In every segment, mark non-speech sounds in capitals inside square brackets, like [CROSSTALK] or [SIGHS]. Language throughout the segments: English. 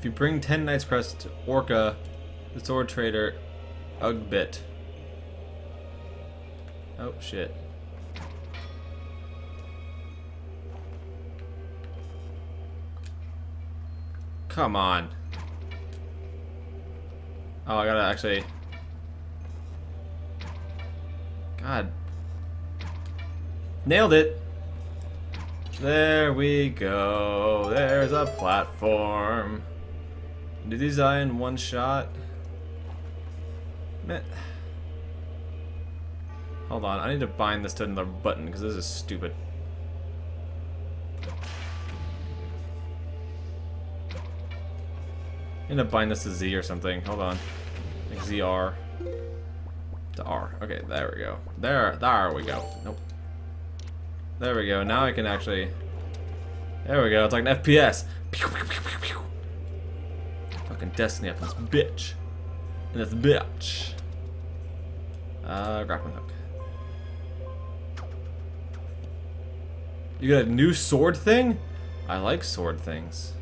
If you bring 10 Knight's Crest to Orca, the sword trader, Ugbit. Oh, shit. Come on. Oh, I gotta actually... God. Nailed it! There we go. There's a platform. Do these die in one shot? Man. Hold on, I need to bind this to another button because this is stupid. I'm gonna bind this to Z or something. Hold on. Like ZR. To R. Okay, there we go. There, there we go. Nope. There we go. Now I can actually... There we go. It's like an FPS. Pew, pew, pew. Fucking Destiny up this bitch. And this bitch. Uh, grappling hook. You got a new sword thing? I like sword things.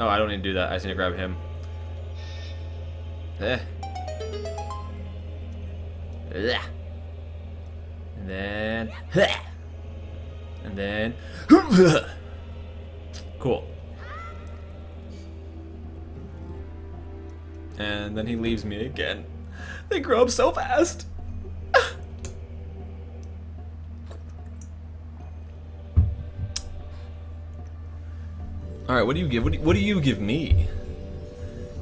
Oh, I don't need to do that. I just need to grab him. Eh. And then. And then. [COUGHS] Cool. And then he leaves me again. They grow up so fast. [COUGHS] All right, what do you give? What do, what do you give me?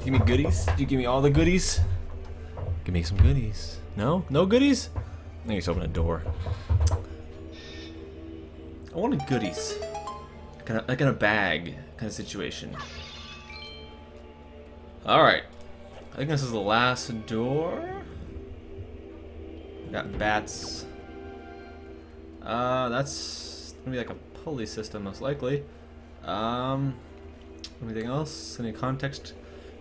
Give me goodies? Do you give me all the goodies? Give me some goodies. No? No goodies? I need to open a door. I wanted goodies. Kind of like in a bag kind of situation. Alright. I think this is the last door. Got bats. Uh, that's gonna be like a pulley system most likely. Um, anything else? Any context,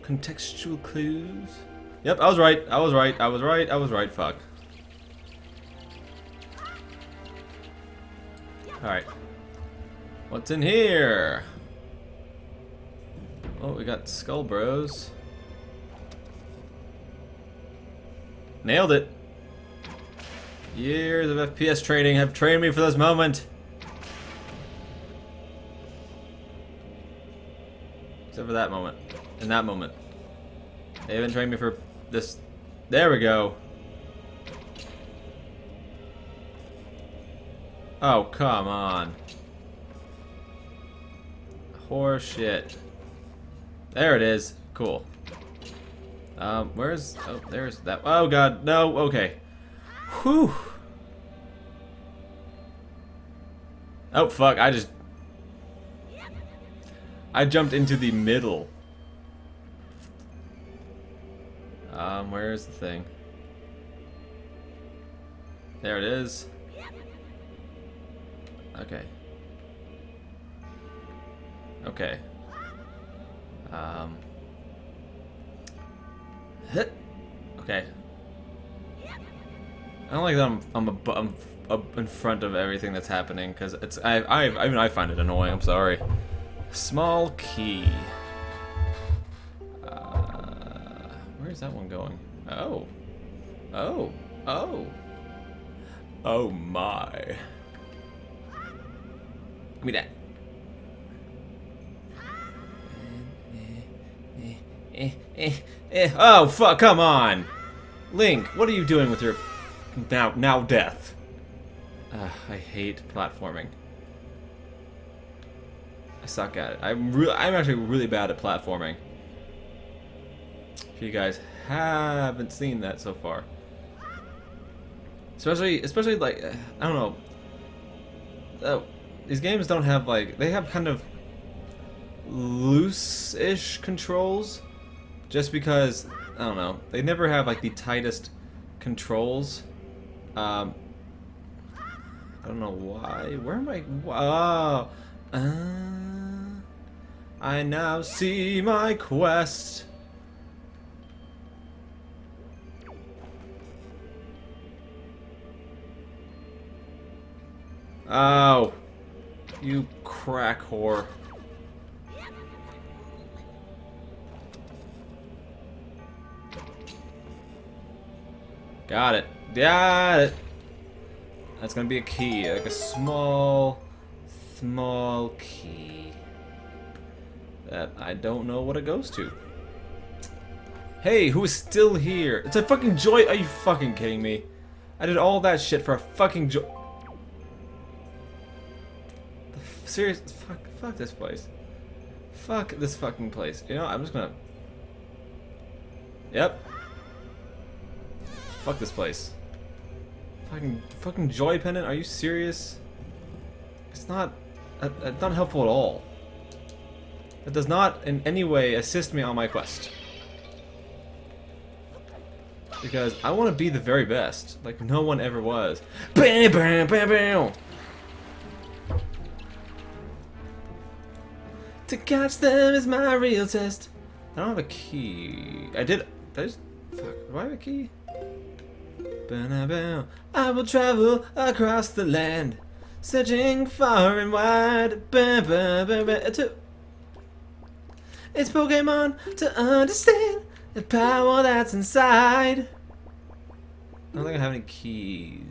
contextual clues? Yep, I was right. I was right. I was right. I was right. Fuck. All right. What's in here? Oh, we got Skull Bros. Nailed it. Years of FPS training have trained me for this moment. Except for that moment. In that moment. They haven't trained me for this. There we go. Oh, come on. Horse shit. There it is. Cool. Um, where's... Oh, there's that. Oh, God. No. Okay. Whew. Oh, fuck. I just... I jumped into the middle. Um, where is the thing? There it is. Okay. Okay. Um. Okay. I don't like that I'm I'm, a, I'm in front of everything that's happening because it's I I even I find it annoying. I'm sorry. Small key. Uh, where's that one going? Oh. Oh. Oh. Oh my. Give me that. Eh, eh, eh. Oh, fuck, come on. Link, what are you doing with your now now death? I hate platforming. I suck at it. I'm really, I'm actually really bad at platforming. If you guys haven't seen that so far. Especially, especially like, I don't know. Oh, these games don't have like, they have kind of loose-ish controls. Just because, I don't know, they never have like the tightest controls. Um, I don't know why. Where am I? Oh, uh, I now see my quest. Oh. You crack whore. Got it. Got it. That's gonna be a key, like a small, small key that I don't know what it goes to. Hey, who is still here? It's a fucking joy. Are you fucking kidding me? I did all that shit for a fucking joy. Serious? Fuck, fuck this place. Fuck this fucking place. You know, I'm just gonna. Yep. Fuck this place. Fucking, fucking joy pendant. Are you serious? It's not. Uh, it's not helpful at all. It does not in any way assist me on my quest. Because I want to be the very best, like no one ever was. Bam, bam, bam, bam. To catch them is my real test. I don't have a key. I did. I just. Fuck. Do I have a key? I will travel across the land, searching far and wide. It's Pokemon to understand the power that's inside. I don't think I have any keys.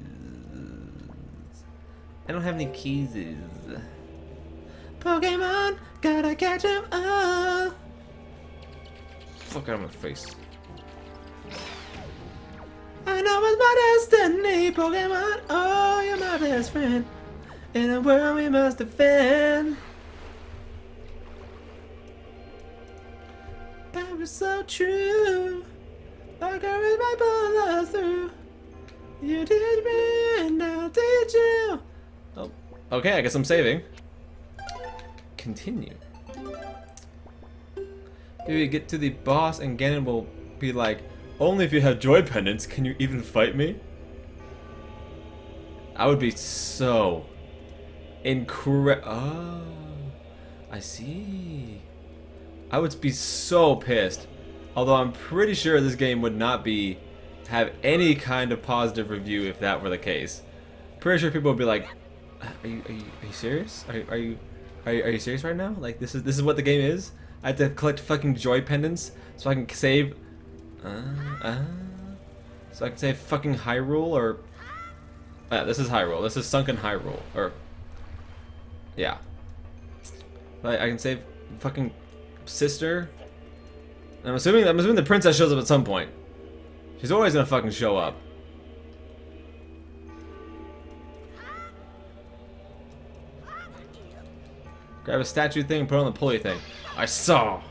I don't have any keys. Pokemon, gotta catch them all. Fuck out of my face. I know it's my destiny, Pokemon. Oh, you're my best friend. In a world we must defend. That was so true. I read my bullet through. You did me, and now did you? Oh, okay. I guess I'm saving. Continue. Maybe we get to the boss, and Ganon will be like, "Only if you have joy pendants can you even fight me." I would be so incredible. Oh, ah, I see. I would be so pissed. Although I'm pretty sure this game would not be have any kind of positive review if that were the case. Pretty sure people would be like, uh, "Are you are you, are you serious? Are, are you are you are you serious right now? Like this is this is what the game is? I have to collect fucking joy pendants so I can save, uh, uh, so I can say fucking Hyrule or, uh, this is Hyrule. This is Sunken Hyrule or, yeah. I, I can save fucking sister. I'm assuming I'm assuming the princess shows up at some point. She's always gonna fucking show up. Grab a statue thing, put on the pulley thing. I saw.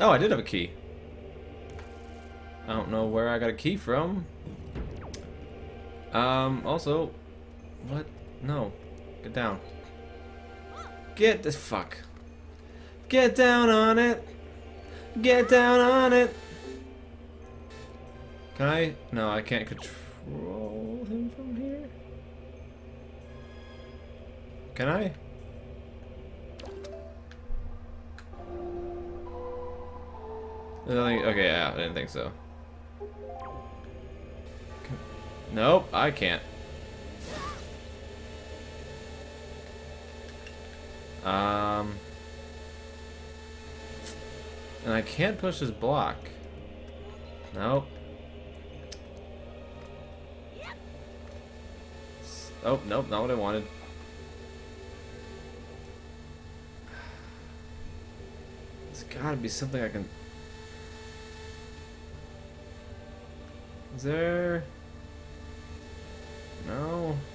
Oh, I did have a key. I don't know where I got a key from. Um, also, what? No. Get down. Get the fuck. Get down on it. Get down on it. Can I? No, I can't control him from here. Can I? Okay, yeah, I didn't think so. Nope, I can't. Um... And I can't push his block. Nope. Oh, nope, not what I wanted. There's gotta be something I can... Is there... No... [SIGHS]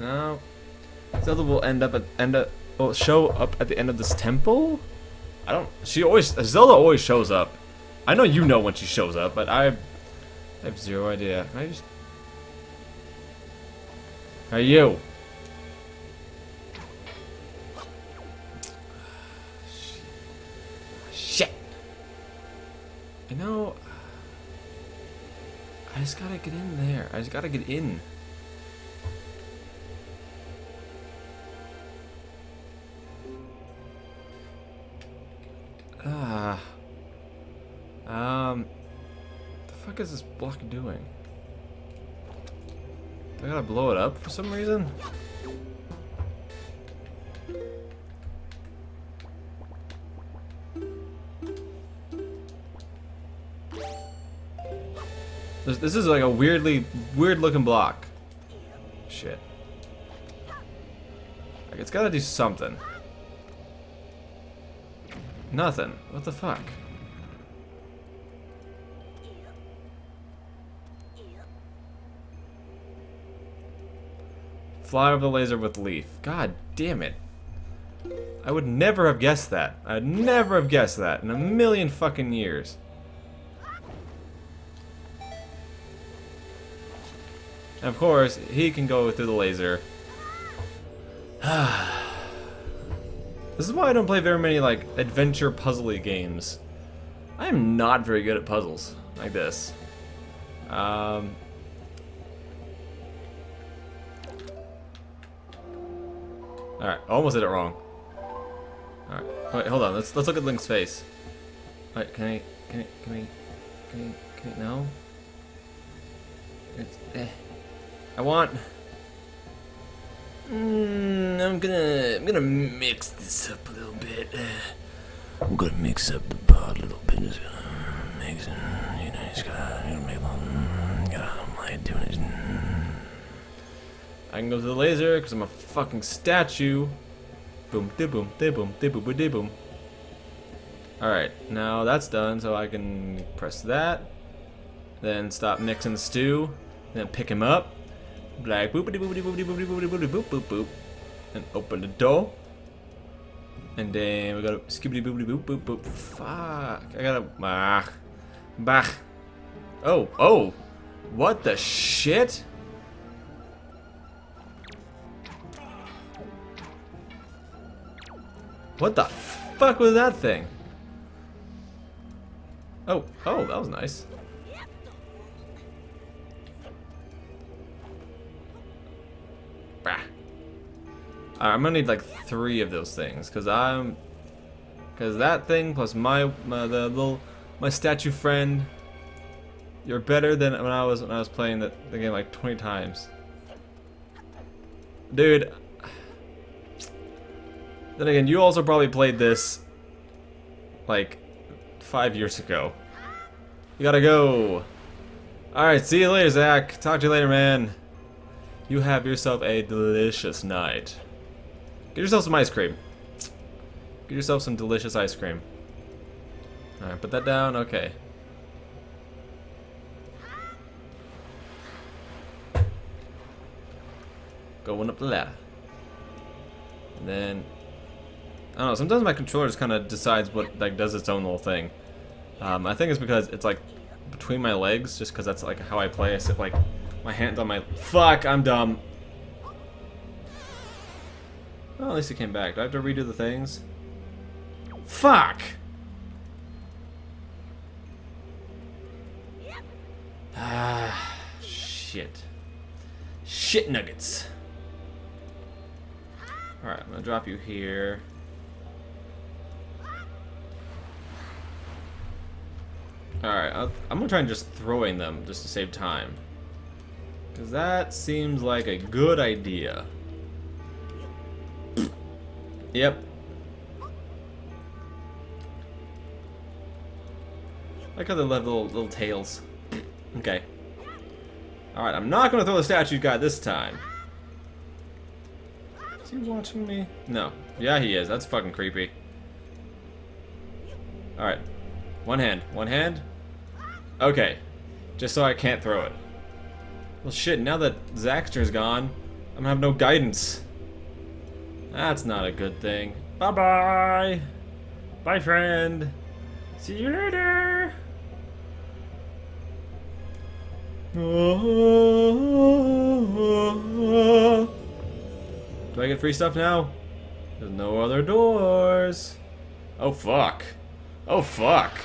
No. Zelda will end up at end up will show up at the end of this temple. I don't. She always Zelda always shows up. I know you know when she shows up, but I, I have zero idea. I just. Are you? Just gotta get in there. I just gotta get in. Ah. Um. The fuck is this block doing? Do I gotta blow it up for some reason? This, is like a weirdly, weird looking block. Shit. Like, it's gotta do something. Nothing. What the fuck? Fly over the laser with leaf. God damn it. I would never have guessed that. I'd never have guessed that in a million fucking years. And of course, he can go through the laser. [SIGHS] this is why I don't play very many, like, adventure puzzly games. I am not very good at puzzles like this. Um, Alright, almost did it wrong. Alright, wait, hold on. Let's let's look at Link's face. Alright, can I can I can I can I can I no? It's eh. I want mm, I'm gonna I'm gonna mix this up a little bit. I'm gonna mix up the pot a little bit. Just gonna mix it. You know, just gotta, gonna make a little. Mm, gotta, I'm doing it. I can go to the laser because I'm a fucking statue. Boom, de boom, de boom, de boom, de boom. Alright, now that's done, so I can press that. Then stop mixing the stew. Then pick him up. Like boopity boopity boopity boopity boopity boopity boop boop boop. And open the door. And then we gotta skibbity boopity boop boop boop. Fuck. I gotta. Ah. Bah. Oh, oh. What the shit? What the fuck was that thing? Oh, oh, that was nice. I'm gonna need like three of those things, cause I'm, cause that thing plus my, my the little my statue friend. You're better than when I was when I was playing the, the game like 20 times. Dude, [SIGHS] then again, you also probably played this, like, five years ago. You gotta go. Alright, see you later, Zach. Talk to you later, man. You have yourself a delicious night. Get yourself some ice cream. Get yourself some delicious ice cream. Alright, put that down. Okay. Going up the ladder. And then I don't know, sometimes my controller just kind of decides what, like, does its own little thing. Um, I think it's because it's, like, between my legs, just because that's, like, how I play. I sit, like, my hands on my... Fuck, I'm dumb. Well, at least it came back. Do I have to redo the things? Fuck! Ah, shit. Shit nuggets. Alright, I'm gonna drop you here. Alright, I'm gonna try and just throwing them just to save time. Because that seems like a good idea. Yep. Like how they have little, little tails. Okay. Alright, I'm not gonna throw the statue guy this time. Is he watching me? No. Yeah, he is. That's fucking creepy. Alright. One hand. One hand. Okay. Just so I can't throw it. Well, shit, now that Zaxter's gone, I'm gonna have no guidance. That's not a good thing. Bye-bye! Bye, friend! See you later! Do I get free stuff now? There's no other doors. Oh, fuck. Oh, fuck.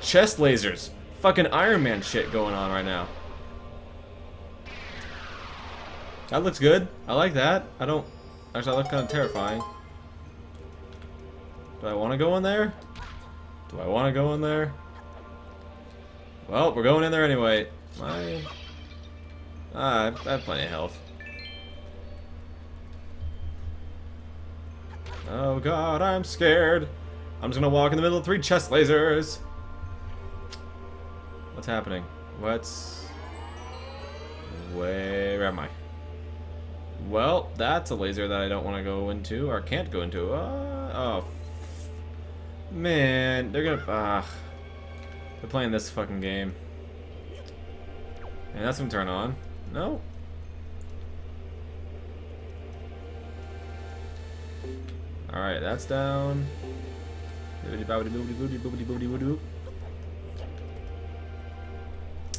Chest lasers. Fucking Iron Man shit going on right now. That looks good. I like that. I don't... Actually, that looks kind of terrifying. Do I want to go in there? Do I want to go in there? Well, we're going in there anyway. My... Ah, I have plenty of health. Oh god, I'm scared. I'm just gonna walk in the middle of three chest lasers. What's happening? What's... Where am I? Well, that's a laser that I don't want to go into, or can't go into. Uh, oh, man, they're gonna. Ah, they're playing this fucking game, and that's gonna turn on. No. All right, that's down.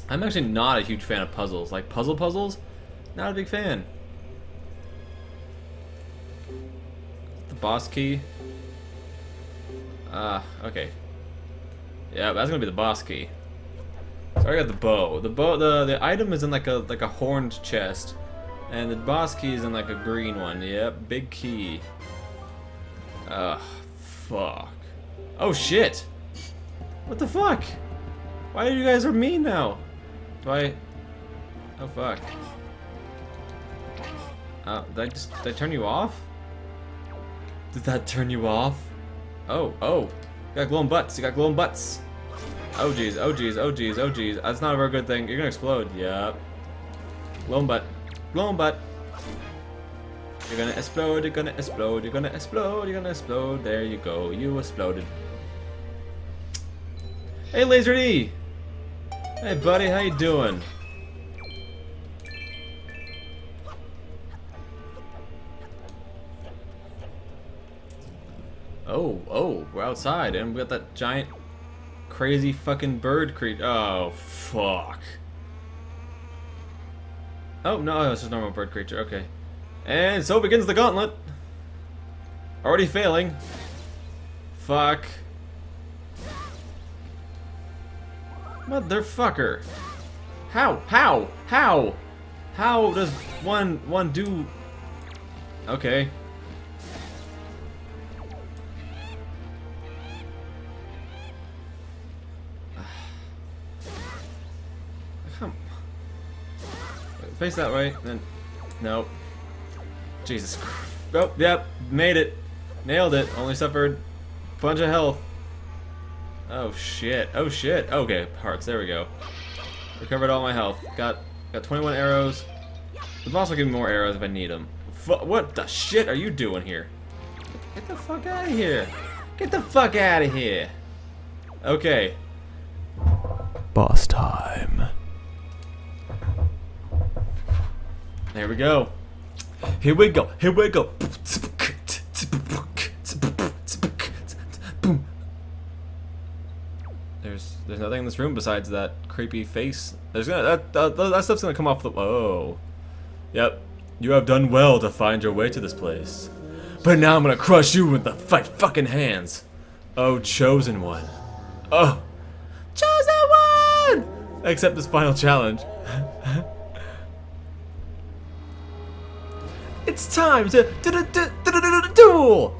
I'm actually not a huge fan of puzzles. Like puzzle puzzles, not a big fan. Boss key. Ah, uh, okay. Yeah, that's gonna be the boss key. So I got the bow. The bow, the the item is in like a like a horned chest, and the boss key is in like a green one. Yep, big key. Ugh, fuck. Oh shit! What the fuck? Why are you guys are mean now? Do I? Oh fuck. Uh, did I just did I turn you off? Did that turn you off? Oh, oh. You got glowing butts. You got glowing butts. Oh jeez, oh jeez, oh jeez, oh jeez. That's not a very good thing. You're gonna explode. Yep. Glowing butt. Glowing butt. You're gonna explode, you're gonna explode, you're gonna explode, you're gonna explode. There you go. You exploded. Hey, Laser D! Hey, buddy, how you doing? Outside, and we got that giant, crazy fucking bird creature. Oh, fuck. Oh, no, oh, it's just normal bird creature, okay. And so begins the gauntlet. Already failing. Fuck. Motherfucker. How? How? How? How does one one do Okay. Face that way, then nope. Jesus Christ. Oh, yep, made it. Nailed it. Only suffered a bunch of health. Oh shit. Oh shit. Okay, hearts. There we go. Recovered all my health. Got got 21 arrows. The boss will give me more arrows if I need them. What the shit are you doing here? Get the fuck out of here. Get the fuck out of here. Okay. Boss time. There we go. Here we go. Here we go. There's there's nothing in this room besides that creepy face. There's gonna that that, that stuff's gonna come off the. Oh, yep. You have done well to find your way to this place, but now I'm gonna crush you with the fight fucking hands. Oh, chosen one. Oh, chosen one. Accept this final challenge. [LAUGHS] it's time to duel.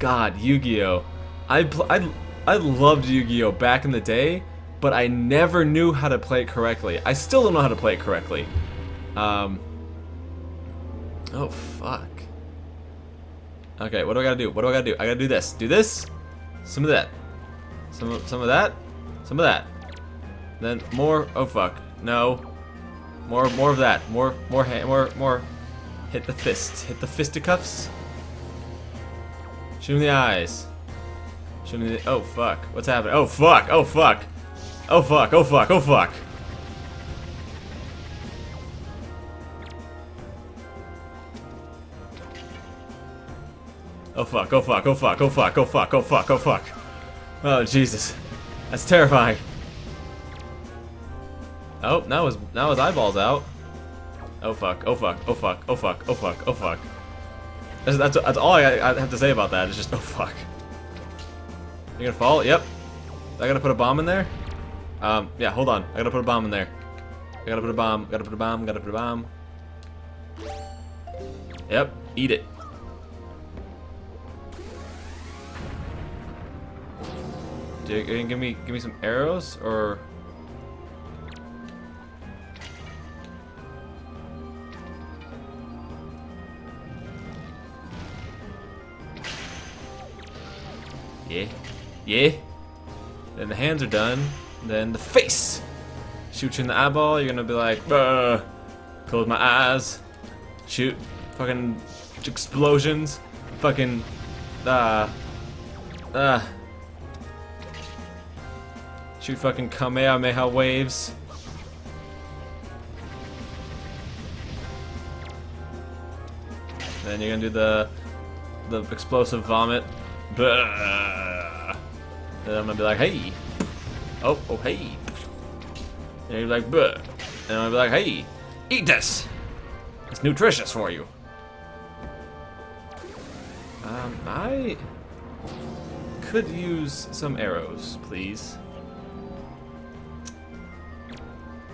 God, Yu-Gi-Oh. I I I loved Yu-Gi-Oh back in the day, but I never knew how to play it correctly. I still don't know how to play it correctly. Um. Oh fuck. Okay, what do I gotta do? What do I gotta do? I gotta do this. Do this. Some of that. Some of, some of that. Some of that. Then more. Oh fuck. No. More more of that. More more more more. Hit the fist. Hit the fisticuffs. Shoot him in the eyes. Shoot him in the. Oh fuck. What's happening? Oh fuck. Oh fuck. Oh fuck. Oh fuck. Oh fuck. Oh fuck, oh fuck, oh fuck, oh fuck, oh fuck, oh fuck, oh fuck. Oh Jesus. That's terrifying. Oh, now his now his eyeballs out. Oh fuck, oh fuck, oh fuck, oh fuck, oh fuck, oh fuck. That's, that's, that's all I, I have to say about that, it's just, oh fuck. You gonna fall? Yep. I gotta put a bomb in there? Um, yeah, hold on. I gotta put a bomb in there. I gotta put a bomb, gotta put a bomb, gotta put a bomb. Yep, eat it. You, give me give me some arrows or Yeah. Yeah. Then the hands are done. Then the face. Shoot you in the eyeball, you're gonna be like, close my eyes. Shoot. Fucking explosions. Fucking, uh, uh. Shoot fucking Kamehameha waves. Then you're gonna do the the explosive vomit. Blah. Then I'm gonna be like, hey. Oh, oh, hey. And you're like, Bleh. And I'm gonna be like, hey, eat this. It's nutritious for you. Um, I could use some arrows, please.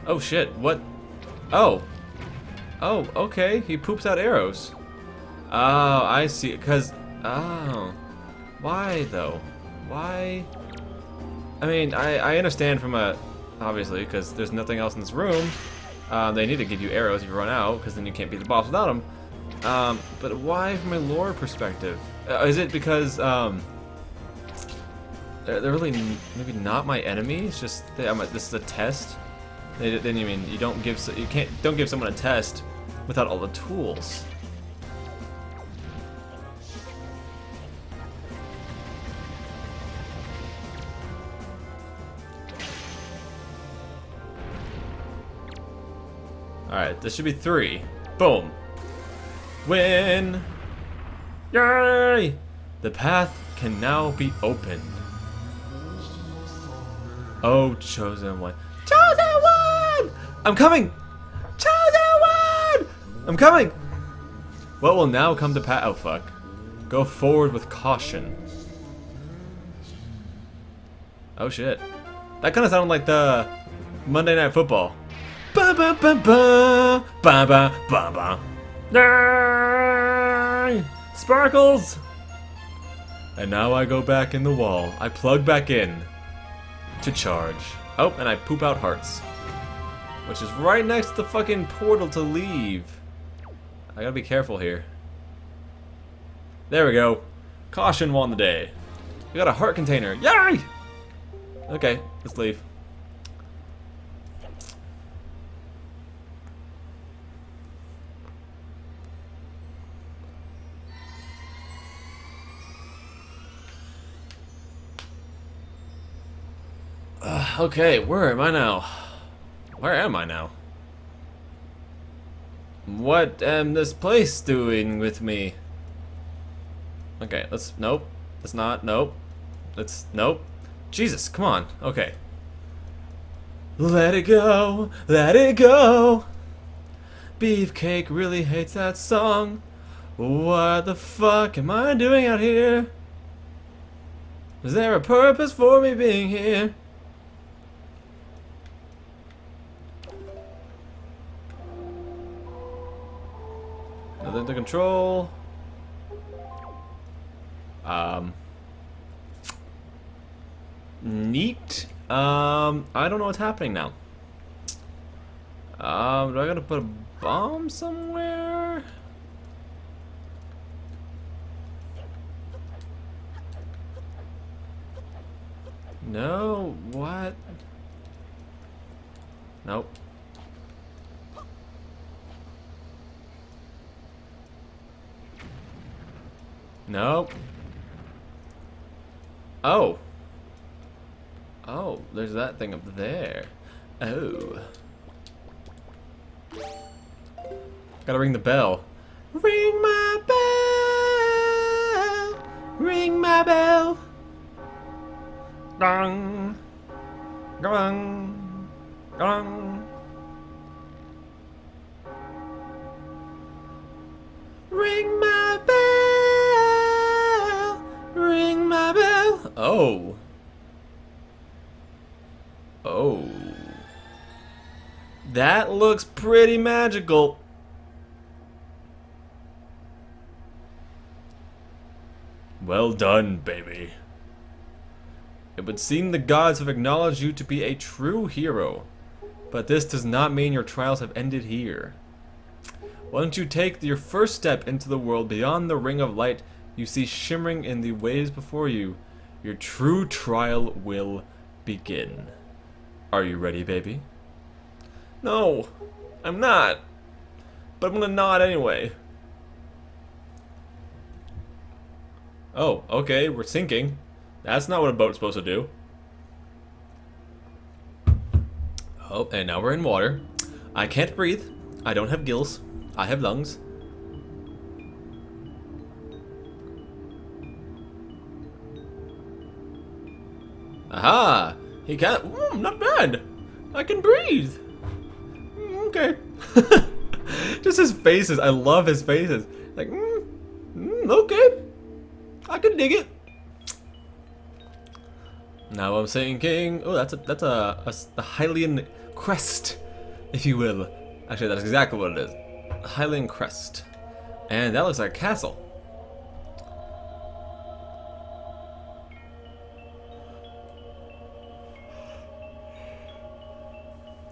Oh shit, what? Oh. Oh, okay, he poops out arrows. Oh, I see, because, oh. Why, though? Why? I mean, I, I understand from a, obviously, because there's nothing else in this room. Um, they need to give you arrows if you run out, because then you can't beat the boss without them. Um, but why from a lore perspective? Uh, is it because, um, they're, they're really maybe not my enemy? It's just, they, I'm a, this is a test? They, then you mean, you don't give, you can't, don't give someone a test without all the tools. This should be three. Boom. Win! Yay! The path can now be opened. Oh, chosen one. Chosen one! I'm coming! Chosen one! I'm coming! What will now come to pass? Oh, fuck. Go forward with caution. Oh, shit. That kind of sounded like the Monday Night Football. Ba ba ba ba ba ba ba ba. Sparkles! And now I go back in the wall. I plug back in to charge. Oh, and I poop out hearts. Which is right next to the fucking portal to leave. I gotta be careful here. There we go. Caution won the day. We got a heart container. Yay! Okay, let's leave. Uh, okay, where am I now? Where am I now? What am this place doing with me? Okay, let's, nope. Let's not, nope. Let's, nope. Jesus, come on. Okay. Let it go, let it go. Beefcake really hates that song. What the fuck am I doing out here? Is there a purpose for me being here? To control. Um. Neat. Um, I don't know what's happening now. Um, do I gotta put a bomb somewhere? No, what? Nope. Nope. Oh. Oh, there's that thing up there. Oh. Gotta ring the bell. Ring my bell. Ring my bell. Gong. Gong. Gong. Ring Oh. Oh. That looks pretty magical. Well done, baby. It would seem the gods have acknowledged you to be a true hero. But this does not mean your trials have ended here. Once you take your first step into the world beyond the ring of light you see shimmering in the waves before you, your true trial will begin. Are you ready, baby? No, I'm not. But I'm gonna nod anyway. Oh, okay, we're sinking. That's not what a boat's supposed to do. Oh, and now we're in water. I can't breathe. I don't have gills. I have lungs. Aha! He can't. Mm, not bad. I can breathe. Mm, okay. [LAUGHS] Just his faces. I love his faces. Like, mm, mm, okay. I can dig it. Now I'm sinking. Oh, that's a that's a, a, a Hylian crest, if you will. Actually, that's exactly what it is. Hylian crest. And that looks like a castle.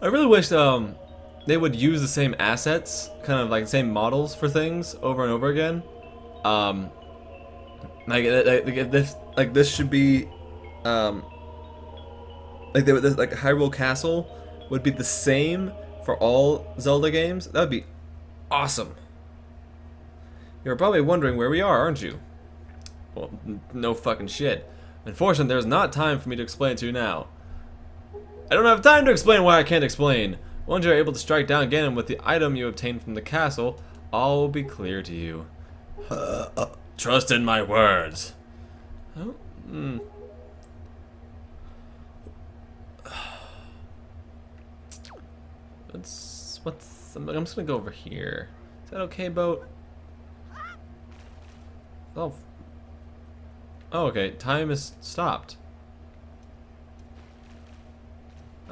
I really wish um, they would use the same assets, kind of like the same models for things over and over again. Um, like, like this, like this should be, um, like they, this, like Hyrule Castle would be the same for all Zelda games. That would be awesome. You're probably wondering where we are, aren't you? Well, no fucking shit. Unfortunately, there's not time for me to explain to you now. I don't have time to explain why I can't explain. Once you're able to strike down Ganon with the item you obtained from the castle, all will be clear to you. Uh, [SIGHS] uh, trust in my words. Oh, hmm. [SIGHS] What's, what's, I'm just gonna go over here. Is that okay, boat? Oh. Oh, okay. Time is stopped.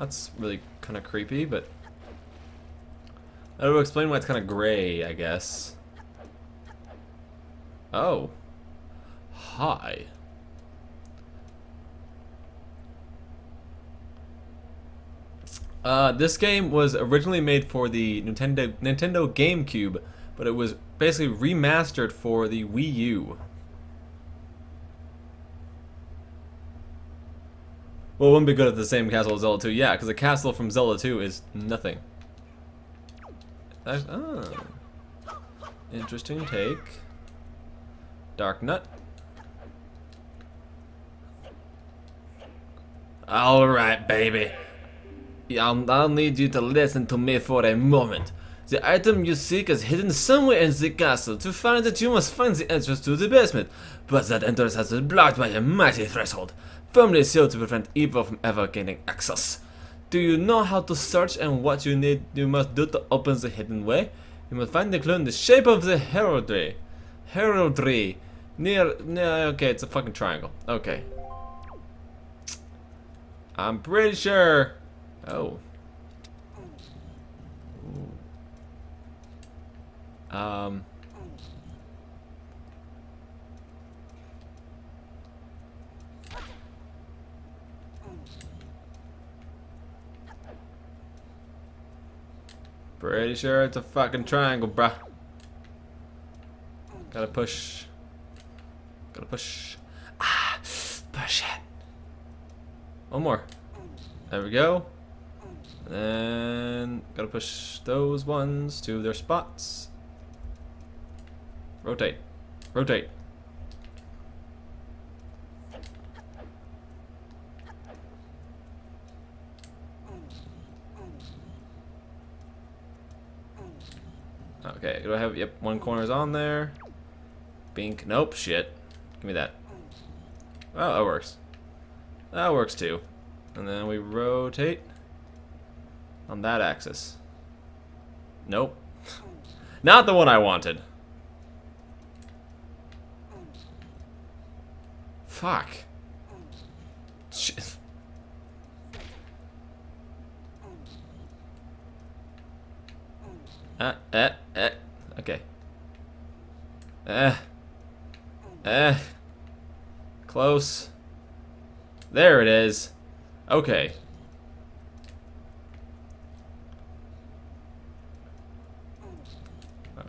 That's really kind of creepy, but... That will explain why it's kind of gray, I guess. Oh. Hi. Uh, this game was originally made for the Nintendo Nintendo GameCube, but it was basically remastered for the Wii U. Well, it wouldn't be good at the same castle as Zelda 2. Yeah, because the castle from Zelda 2 is nothing. That's, oh. Interesting take. Darknut. Alright, baby. I'll, I'll need you to listen to me for a moment. The item you seek is hidden somewhere in the castle. To find it, you must find the entrance to the basement. But that entrance has been blocked by a mighty threshold firmly sealed to prevent evil from ever gaining access. Do you know how to search and what you need you must do to open the hidden way? You must find the clue in the shape of the heraldry. Heraldry. Near, near, okay, it's a fucking triangle. Okay. I'm pretty sure. Oh. Um. Pretty sure it's a fucking triangle, bruh. Gotta push. Gotta push. Ah, push it. One more. There we go. And gotta push those ones to their spots. Rotate. Rotate. Okay, do I have, yep, one corner's on there. Bink, nope, shit. Give me that. Oh, that works. That works too. And then we rotate on that axis. Nope. [LAUGHS] Not the one I wanted. Fuck. Shit. Uh, uh, uh, okay. Uh, uh, close. There it is. Okay.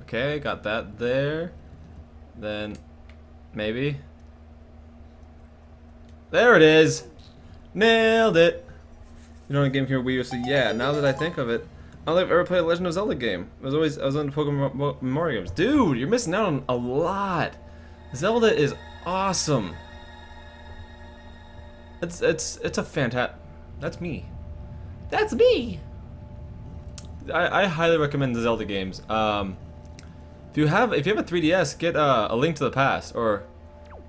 Okay, got that there. Then, maybe. There it is. Nailed it. You know, a game here Wii U. So yeah, now that I think of it, I don't think I've ever played a Legend of Zelda game. I was always I was on the Pokemon Mario games. Dude, you're missing out on a lot. Zelda is awesome. It's it's it's a fantastic. That's me. That's me. I, I highly recommend the Zelda games. Um, if you have if you have a 3DS, get uh, a Link to the Past or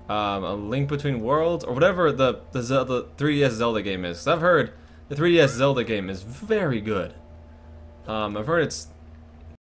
um, a Link Between Worlds or whatever the the Zelda 3DS Zelda game is. i I've heard the 3DS Zelda game is very good. Um, I've heard it's